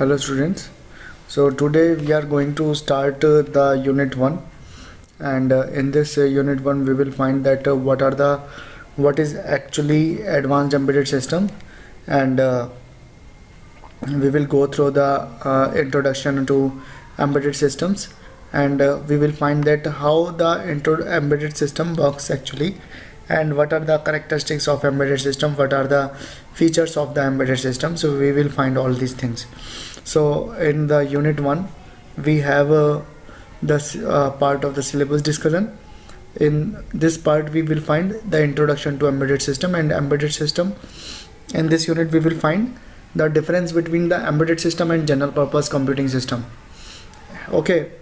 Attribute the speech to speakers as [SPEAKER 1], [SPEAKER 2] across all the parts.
[SPEAKER 1] hello students. So today we are going to start uh, the unit 1 and uh, in this uh, unit 1 we will find that uh, what are the what is actually advanced embedded system. And uh, we will go through the uh, introduction to embedded systems. And we will find that how the intro embedded system works actually and what are the characteristics of embedded system? What are the features of the embedded system? So we will find all these things. So in the unit 1 we have uh, the uh, part of the syllabus discussion. In this part we will find the introduction to embedded system. And embedded system in this unit we will find the difference between the embedded system and general purpose computing system. Okay.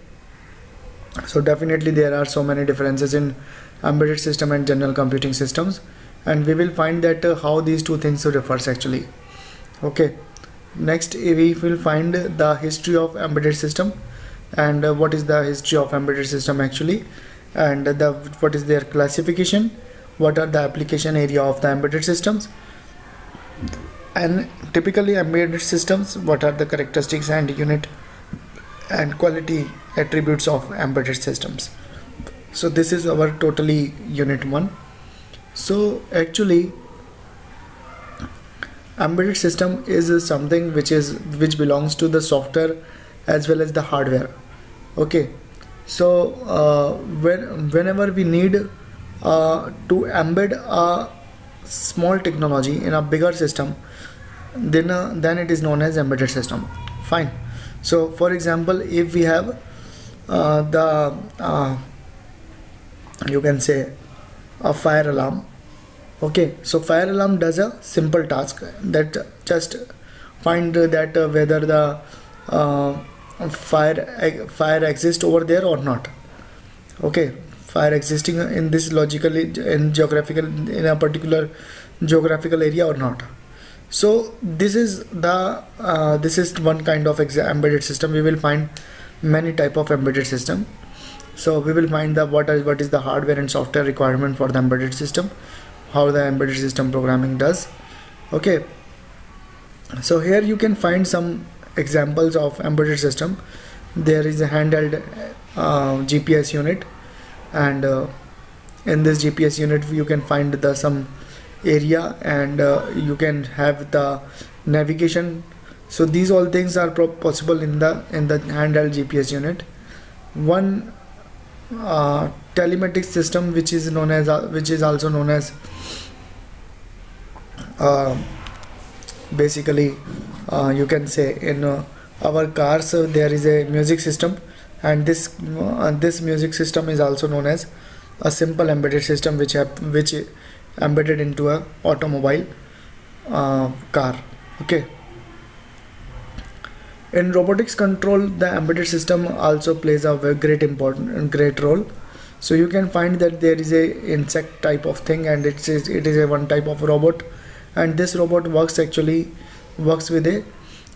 [SPEAKER 1] So definitely there are so many differences in embedded system and general computing systems. And we will find that uh, how these two things differs actually. Okay. Next we will find the history of embedded system and uh, what is the history of embedded system actually. And the what is their classification. What are the application area of the embedded systems. And typically embedded systems what are the characteristics and unit and quality attributes of embedded systems so this is our totally unit 1 so actually embedded system is something which is which belongs to the software as well as the hardware. Okay. So uh, when whenever we need uh, to embed a small technology in a bigger system then uh, then it is known as embedded system. Fine. So for example if we have uh, the uh, you can say a fire alarm. Okay so fire alarm does a simple task that just find that uh, whether the uh, fire fire exists over there or not. Okay fire existing in this logically in geographical in a particular geographical area or not. So this is the uh, this is one kind of embedded system. We will find many type of embedded system so we will find the what is what is the hardware and software requirement for the embedded system how the embedded system programming does. Okay. So here you can find some examples of embedded system. There is a handheld uh, GPS unit and uh, in this GPS unit you can find the some area and uh, you can have the navigation. So these all things are possible in the in the handheld GPS unit. One uh, telematic system which is known as uh, which is also known as uh, basically uh, you can say in uh, our cars there is a music system and this this music system is also known as a simple embedded system which have which embedded into a automobile car okay in robotics control the embedded system also plays a great important and great role. So you can find that there is a insect type of thing and it is it is a one type of robot. And this robot works actually works with a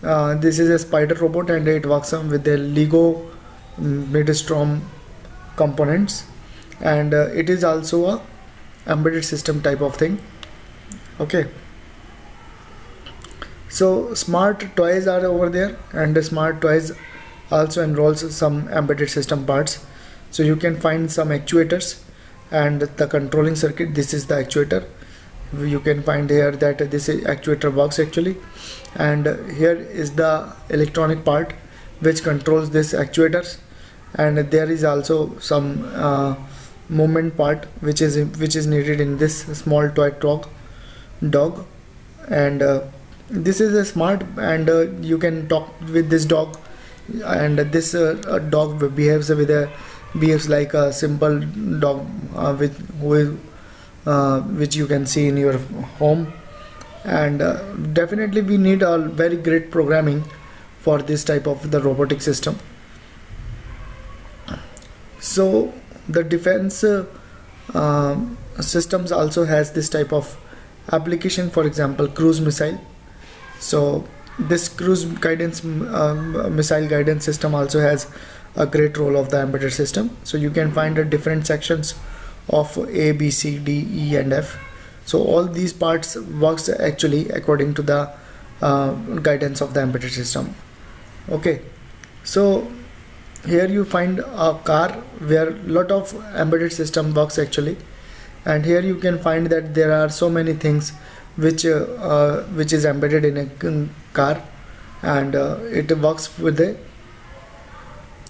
[SPEAKER 1] uh, this is a spider robot and it works with the Lego Mindstorm components. And uh, it is also a embedded system type of thing. Okay so smart toys are over there and the smart toys also enrolls some embedded system parts. So you can find some actuators and the controlling circuit this is the actuator. You can find here that this is actuator works actually. And here is the electronic part which controls this actuators. And there is also some uh, movement part which is which is needed in this small toy dog dog. And uh, this is a smart and uh, you can talk with this dog. And this uh, dog behaves with a behaves like a simple dog uh, with who is uh, which you can see in your home. And uh, definitely we need a very great programming for this type of the robotic system. So the defense uh, systems also has this type of application for example cruise missile so this cruise guidance um, missile guidance system also has a great role of the embedded system. So you can find the different sections of a b c d e and f. So all these parts works actually according to the uh, guidance of the embedded system. Okay. So here you find a car where lot of embedded system works actually. And here you can find that there are so many things which uh, which is embedded in a car. And uh, it works with a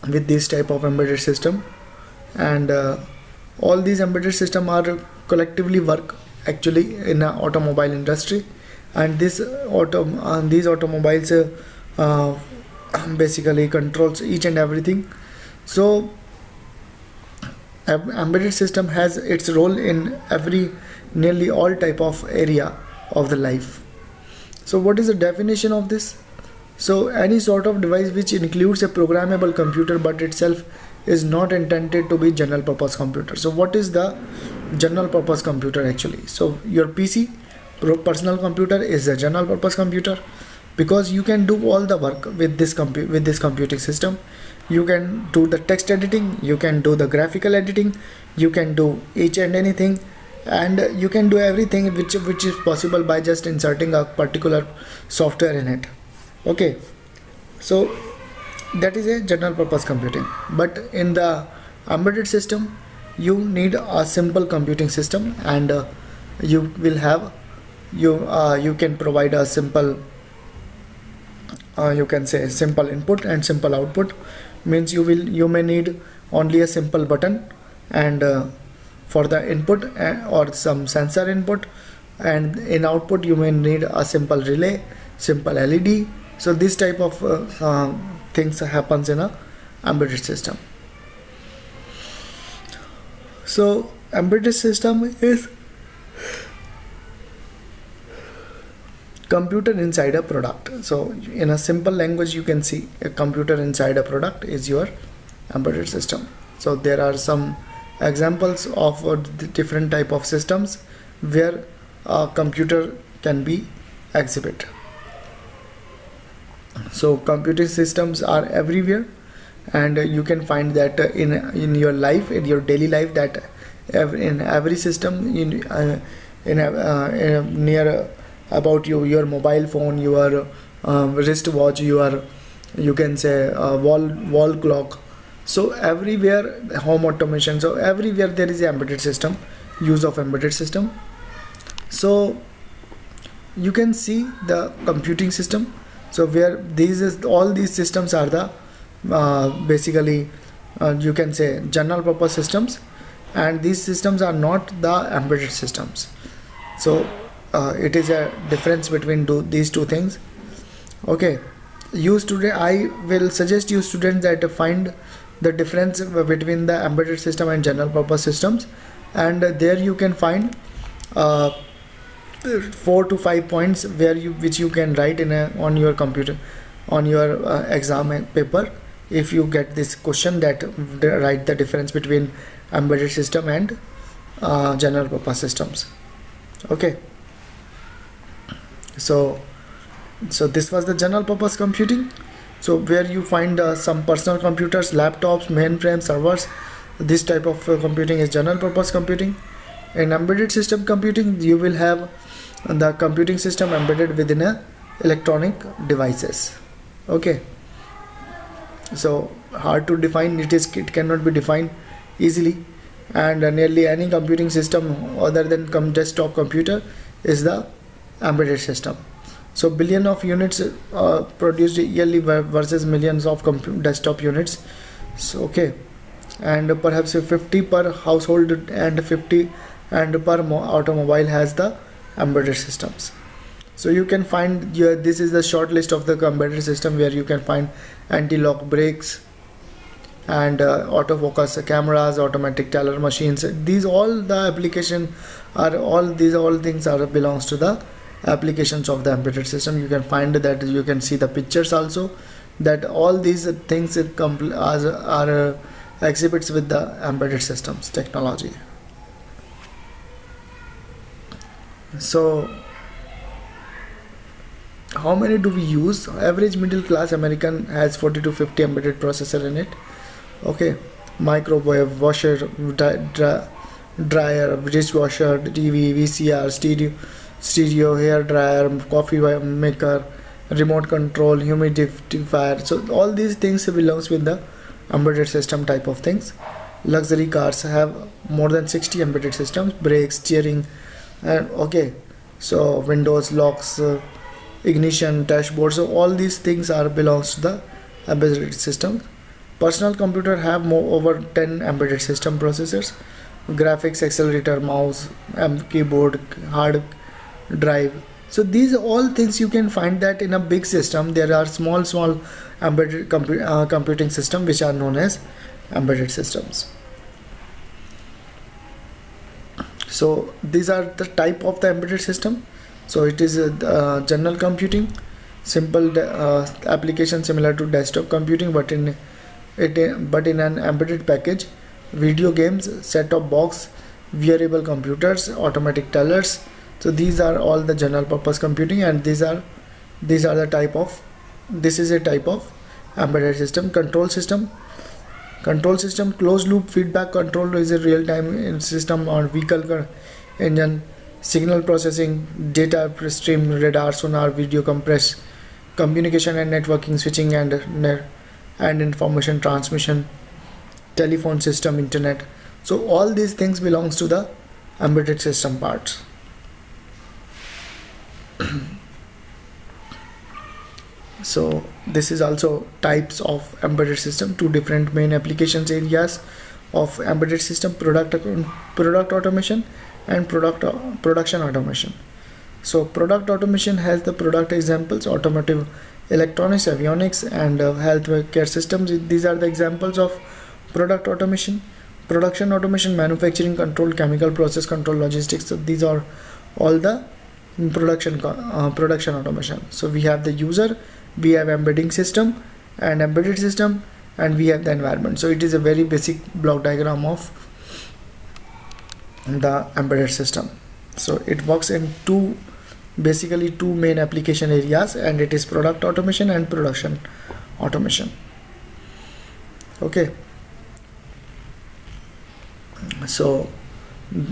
[SPEAKER 1] with this type of embedded system. And uh, all these embedded system are collectively work actually in the automobile industry. And this auto these automobiles uh, uh, basically controls each and everything. So embedded system has its role in every nearly all type of area of the life. So what is the definition of this? So any sort of device which includes a programmable computer but itself is not intended to be general purpose computer. So what is the general purpose computer actually? So your pc personal computer is a general purpose computer. Because you can do all the work with this compu with this computing system. You can do the text editing you can do the graphical editing you can do each and anything and you can do everything which which is possible by just inserting a particular software in it. Okay. So that is a general purpose computing. But in the embedded system you need a simple computing system and uh, you will have you uh, you can provide a simple uh, you can say simple input and simple output. Means you will you may need only a simple button and uh, for the input uh, or some sensor input and in output you may need a simple relay simple led so this type of uh, uh, things happens in a embedded system. So embedded system is computer inside a product. So in a simple language you can see a computer inside a product is your embedded system. So there are some examples of uh, different type of systems where a computer can be exhibit. So computing systems are everywhere and you can find that in in your life in your daily life that in every system in uh, in, uh, in near about you your mobile phone your wristwatch your you can say uh, wall wall clock so everywhere home automation so everywhere there is embedded system use of embedded system. So you can see the computing system. So where these is all these systems are the uh, basically uh, you can say general purpose systems. And these systems are not the embedded systems. So uh, it is a difference between do, these two things. Okay. You student i will suggest you students that find the difference between the embedded system and general purpose systems. And there you can find uh, four to five points where you which you can write in a on your computer on your uh, exam paper. If you get this question that write the difference between embedded system and uh, general purpose systems. Okay. So so this was the general purpose computing so where you find uh, some personal computers laptops mainframe servers this type of uh, computing is general purpose computing. In embedded system computing you will have the computing system embedded within a electronic devices. Okay. So hard to define it is it cannot be defined easily. And uh, nearly any computing system other than com desktop computer is the embedded system so billion of units uh, produced yearly versus millions of desktop units. So okay. And perhaps 50 per household and 50 and per automobile has the embedded systems. So you can find your this is the short list of the embedded system where you can find anti-lock brakes and uh, autofocus cameras automatic teller machines. These all the application are all these all things are belongs to the applications of the embedded system. You can find that you can see the pictures also that all these things are, uh, exhibits with the embedded systems technology. So how many do we use? Average middle class american has 40 to 50 embedded processor in it. Okay. Microwave washer dryer dishwasher tv vcr stereo stereo hair dryer coffee maker remote control humidifier so all these things belongs with the embedded system type of things. Luxury cars have more than 60 embedded systems brakes steering and okay. So windows locks uh, ignition dashboard. So all these things are belongs to the embedded system. Personal computer have more over 10 embedded system processors. Graphics accelerator mouse keyboard hard drive. So these are all things you can find that in a big system. There are small small embedded uh, computing system which are known as embedded systems. So these are the type of the embedded system. So it is uh, general computing simple uh, application similar to desktop computing but in it but in an embedded package video games set-top box wearable computers automatic tellers so these are all the general purpose computing and these are these are the type of this is a type of embedded system. Control system. Control system closed loop feedback control is a real-time system on vehicle engine signal processing data stream radar sonar video compress communication and networking switching and and information transmission telephone system internet. So all these things belongs to the embedded system parts so this is also types of embedded system two different main applications areas of embedded system product product automation and product production automation. So product automation has the product examples automotive electronics avionics and uh, health care systems these are the examples of product automation. Production automation manufacturing control chemical process control logistics. So these are all the production uh, production automation. So we have the user we have embedding system and embedded system and we have the environment. So it is a very basic block diagram of the embedded system. So it works in two basically two main application areas and it is product automation and production automation. Okay. So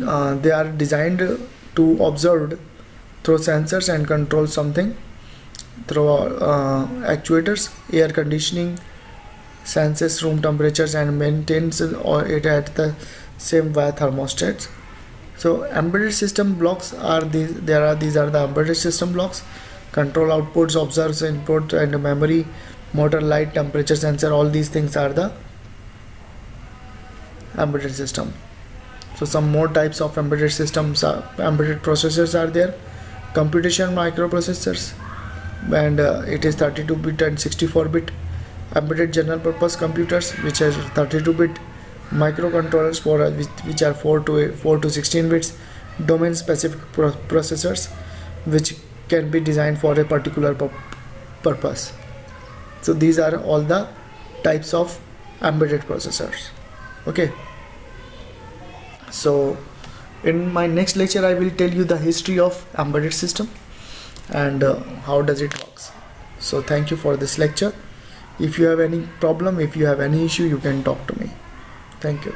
[SPEAKER 1] uh, they are designed to observe through sensors and control something through uh, actuators air conditioning senses room temperatures and maintains it at the same via thermostats. So embedded system blocks are these there are these are the embedded system blocks. Control outputs observes input and memory motor light temperature sensor all these things are the embedded system. So some more types of embedded systems are, embedded processors are there computation microprocessors and uh, it is 32 bit and 64 bit. Embedded general purpose computers which has 32 bit microcontrollers for uh, which, which, are 4 to 4 to 16 bits. Domain specific pro processors which can be designed for a particular purpose. So these are all the types of embedded processors. Okay. So in my next lecture I will tell you the history of embedded system and uh, how does it works. So thank you for this lecture. If you have any problem if you have any issue you can talk to me. Thank you